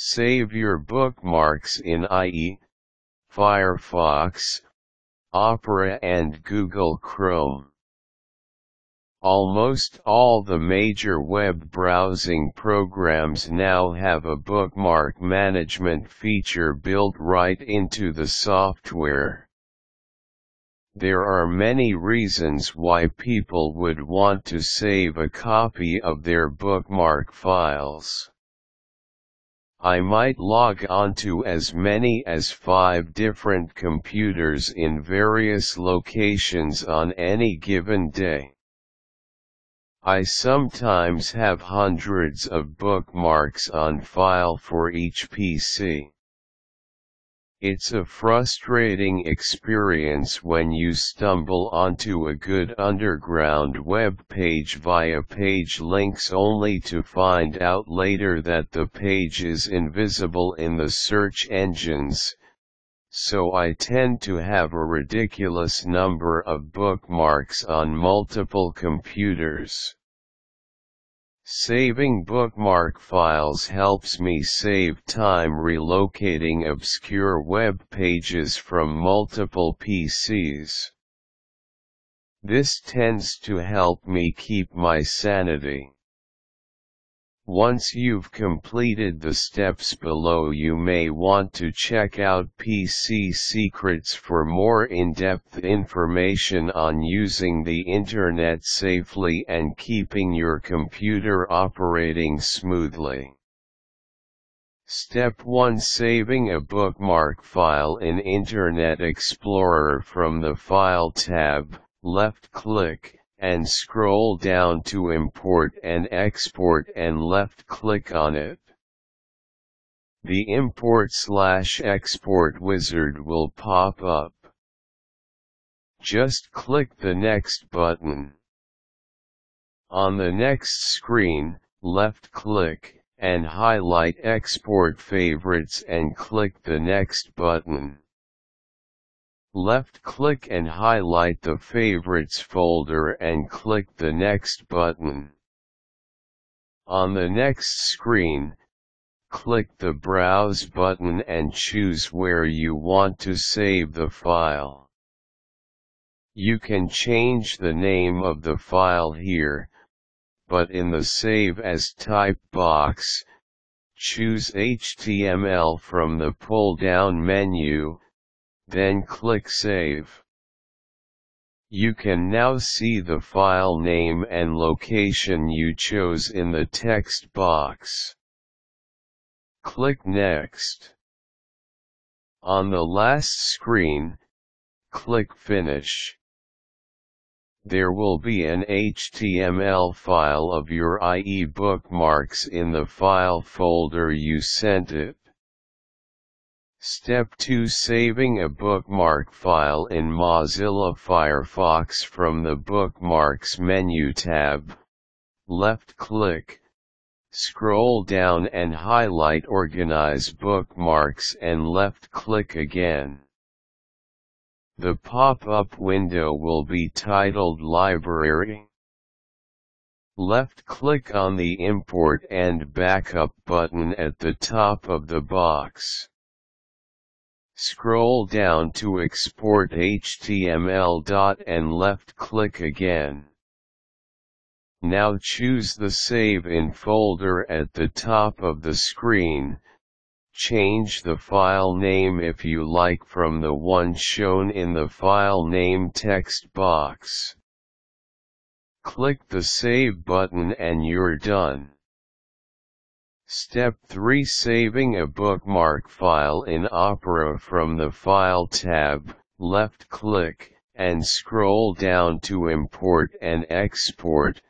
Save your bookmarks in IE, Firefox, Opera and Google Chrome. Almost all the major web browsing programs now have a bookmark management feature built right into the software. There are many reasons why people would want to save a copy of their bookmark files. I might log onto as many as five different computers in various locations on any given day. I sometimes have hundreds of bookmarks on file for each PC. It's a frustrating experience when you stumble onto a good underground web page via page links only to find out later that the page is invisible in the search engines, so I tend to have a ridiculous number of bookmarks on multiple computers. Saving bookmark files helps me save time relocating obscure web pages from multiple PCs. This tends to help me keep my sanity. Once you've completed the steps below you may want to check out PC Secrets for more in-depth information on using the Internet safely and keeping your computer operating smoothly. Step 1 Saving a bookmark file in Internet Explorer from the File tab, left-click, and scroll down to import and export and left click on it. The import slash export wizard will pop up. Just click the next button. On the next screen, left click, and highlight export favorites and click the next button. Left-click and highlight the Favorites folder and click the Next button. On the next screen, click the Browse button and choose where you want to save the file. You can change the name of the file here, but in the Save as Type box, choose HTML from the pull-down menu, then click Save. You can now see the file name and location you chose in the text box. Click Next. On the last screen, click Finish. There will be an HTML file of your IE bookmarks in the file folder you sent it. Step 2 Saving a bookmark file in Mozilla Firefox from the Bookmarks menu tab. Left-click, scroll down and highlight Organize Bookmarks and left-click again. The pop-up window will be titled Library. Left-click on the Import and Backup button at the top of the box. Scroll down to export HTML. and left click again. Now choose the Save in folder at the top of the screen. Change the file name if you like from the one shown in the file name text box. Click the Save button and you're done. Step 3 Saving a bookmark file in Opera from the File tab, left-click, and scroll down to Import and Export,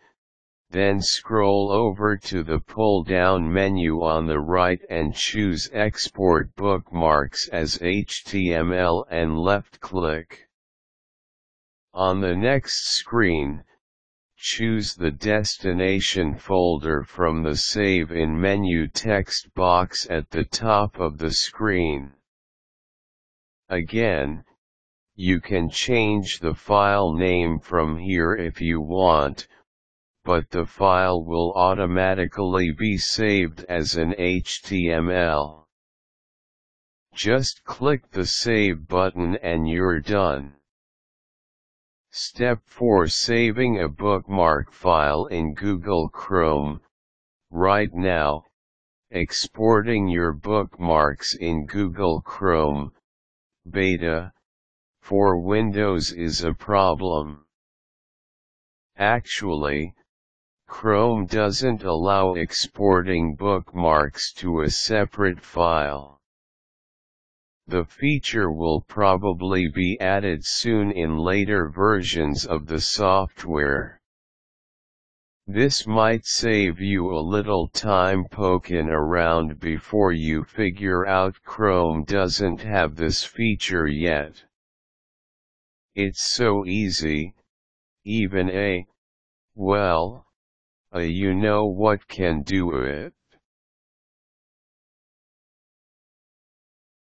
then scroll over to the pull-down menu on the right and choose Export Bookmarks as HTML and left-click. On the next screen, choose the destination folder from the Save in Menu text box at the top of the screen. Again, you can change the file name from here if you want, but the file will automatically be saved as an HTML. Just click the Save button and you're done. Step 4 Saving a bookmark file in Google Chrome. Right now, exporting your bookmarks in Google Chrome, beta, for Windows is a problem. Actually, Chrome doesn't allow exporting bookmarks to a separate file. The feature will probably be added soon in later versions of the software. This might save you a little time poking around before you figure out Chrome doesn't have this feature yet. It's so easy, even a, well, a you know what can do it.